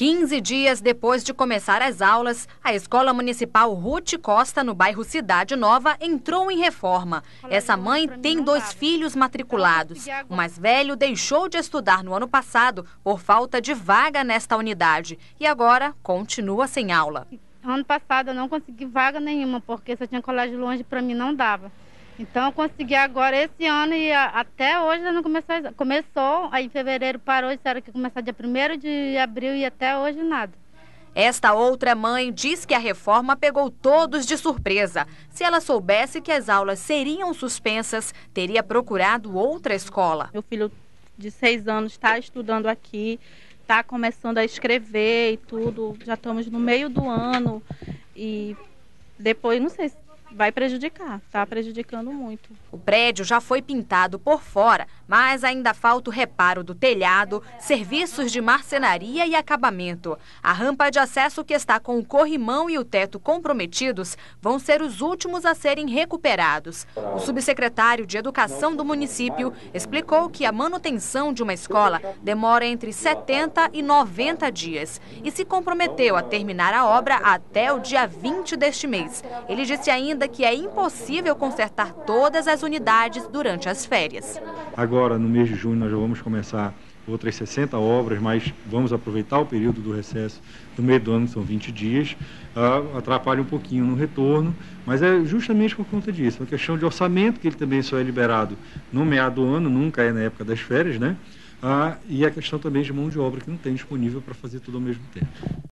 15 dias depois de começar as aulas, a Escola Municipal Ruth Costa, no bairro Cidade Nova, entrou em reforma. Essa mãe tem dois filhos matriculados. O mais velho deixou de estudar no ano passado por falta de vaga nesta unidade e agora continua sem aula. Ano passado eu não consegui vaga nenhuma, porque se eu tinha colégio longe, para mim não dava. Então eu consegui agora esse ano e até hoje não começou. Começou, aí em fevereiro parou, disseram que ia começar dia 1 de abril e até hoje nada. Esta outra mãe diz que a reforma pegou todos de surpresa. Se ela soubesse que as aulas seriam suspensas, teria procurado outra escola. Meu filho de seis anos está estudando aqui, está começando a escrever e tudo. Já estamos no meio do ano e depois, não sei se vai prejudicar, está prejudicando muito. O prédio já foi pintado por fora, mas ainda falta o reparo do telhado, serviços de marcenaria e acabamento. A rampa de acesso que está com o corrimão e o teto comprometidos vão ser os últimos a serem recuperados. O subsecretário de Educação do município explicou que a manutenção de uma escola demora entre 70 e 90 dias e se comprometeu a terminar a obra até o dia 20 deste mês. Ele disse ainda ainda que é impossível consertar todas as unidades durante as férias. Agora, no mês de junho, nós já vamos começar outras 60 obras, mas vamos aproveitar o período do recesso do meio do ano, são 20 dias, uh, atrapalha um pouquinho no retorno, mas é justamente por conta disso, uma questão de orçamento, que ele também só é liberado no meado do ano, nunca é na época das férias, né? Uh, e a questão também de mão de obra que não tem disponível para fazer tudo ao mesmo tempo.